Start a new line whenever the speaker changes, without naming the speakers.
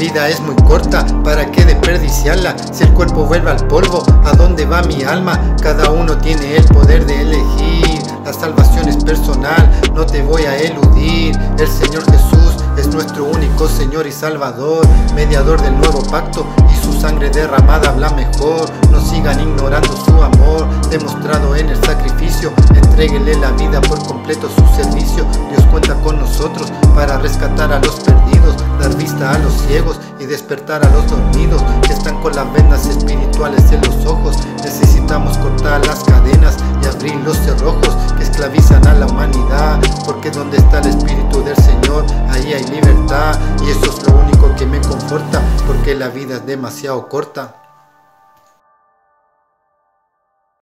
vida es muy corta, ¿para qué desperdiciarla? Si el cuerpo vuelve al polvo, ¿a dónde va mi alma? Cada uno tiene el poder de elegir. La salvación es personal, no te voy a eludir. El Señor Jesús es nuestro único Señor y Salvador, mediador del nuevo pacto y su sangre derramada habla mejor. No sigan ignorando su amor, demostrado en el sacrificio. Entréguele la vida por completo su servicio. Dios cuenta con nosotros para rescatar a los dar vista a los ciegos y despertar a los dormidos que están con las vendas espirituales en los ojos. Necesitamos cortar las cadenas y abrir los cerrojos que esclavizan a la humanidad, porque donde está el Espíritu del Señor, ahí hay libertad y eso es lo único que me conforta, porque la vida es demasiado corta.